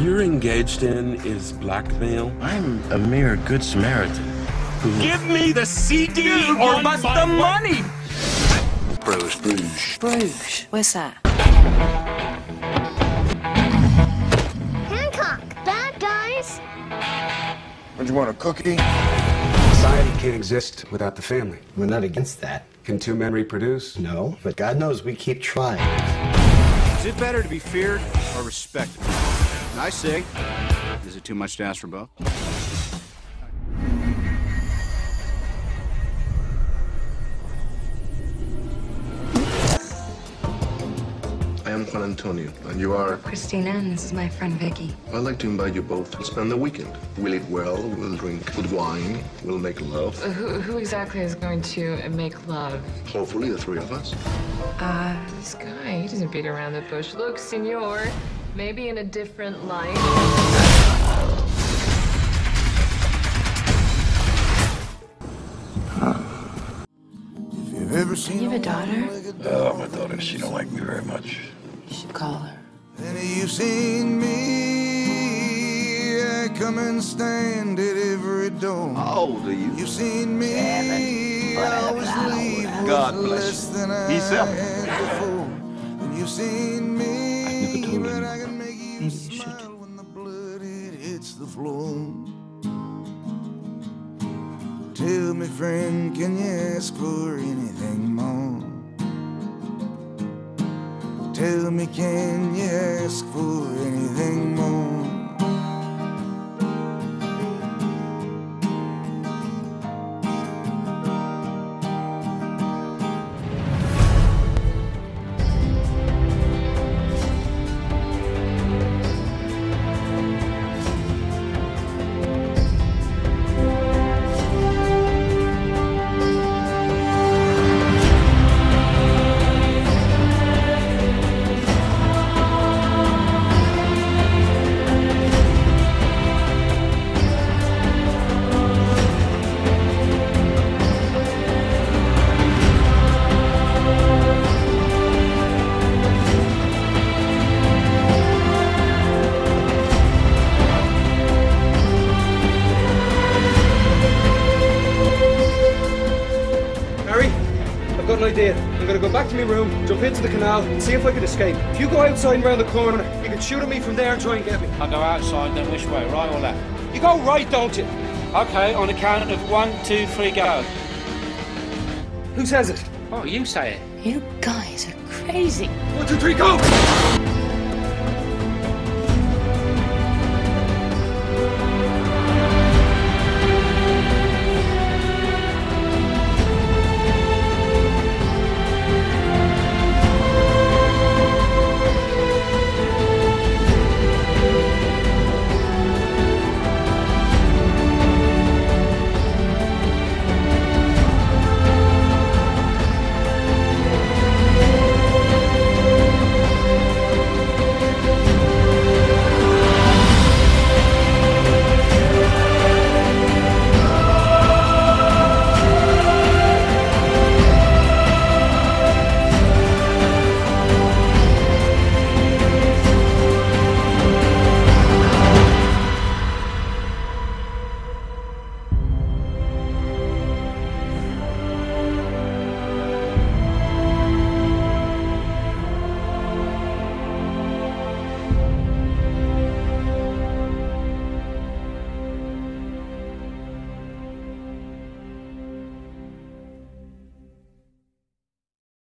you're engaged in is blackmail? I'm a mere good Samaritan. Who... Give me the CD or bust the money! Bruges, Bruges. Bruges. Where's that? Hancock, bad guys. Would you want a cookie? Society can't exist without the family. We're not against that. Can two men reproduce? No, but God knows we keep trying. Is it better to be feared or respected? I say, is it too much to ask for both? I am Juan Antonio, and you are? Cristina, and this is my friend Vicky. I'd like to invite you both to spend the weekend. We'll eat well, we'll drink good wine, we'll make love. Uh, who, who, exactly is going to make love? Hopefully, the three of us. Uh, this guy, he doesn't beat around the bush. Look, senor, maybe in a different light. Ever seen you have a daughter? Oh, my daughter, she don't like me very much. You should call her. And you've seen me, I come and stand at every door. How old are you? You've seen me, I always leave God less than He's up. had before. And you've seen me, Tell me, friend, can you ask for anything more? Tell me, can you ask for anything idea. I'm gonna go back to my room, jump into the canal, and see if I can escape. If you go outside and round the corner, you can shoot at me from there and try and get me. I go outside, then which way, right or left? You go right, don't you? Okay, on the count of one, two, three, go. Who says it? Oh, you say it. You guys are crazy. One, two, three, go!